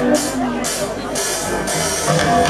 Thank you.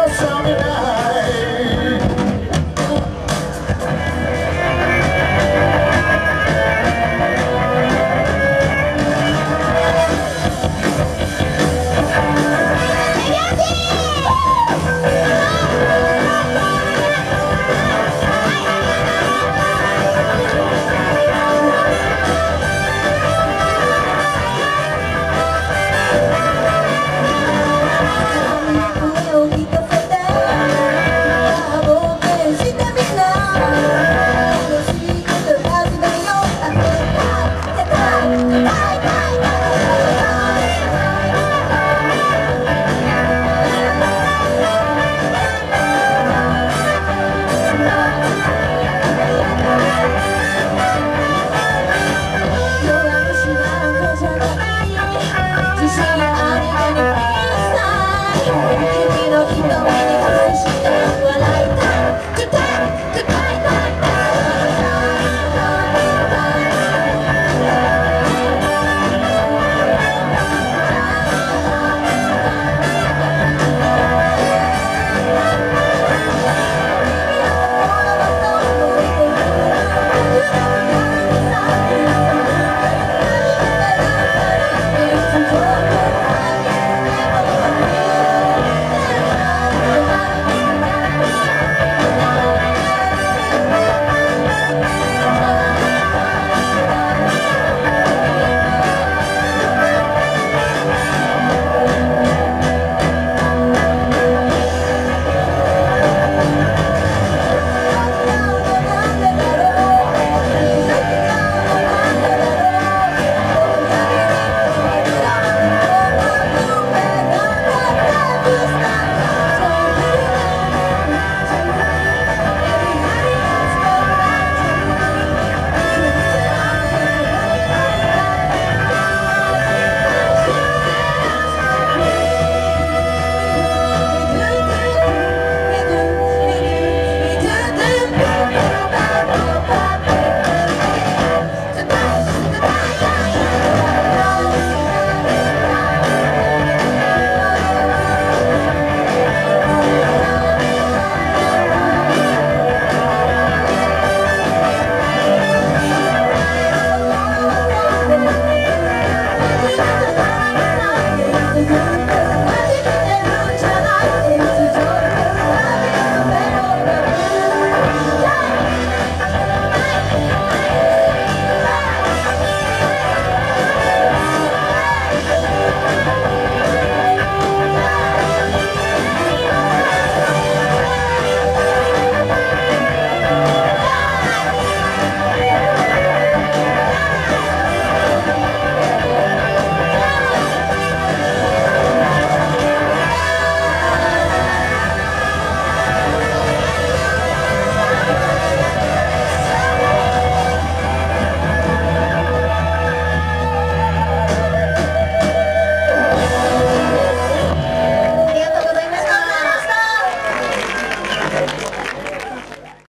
我听到为你的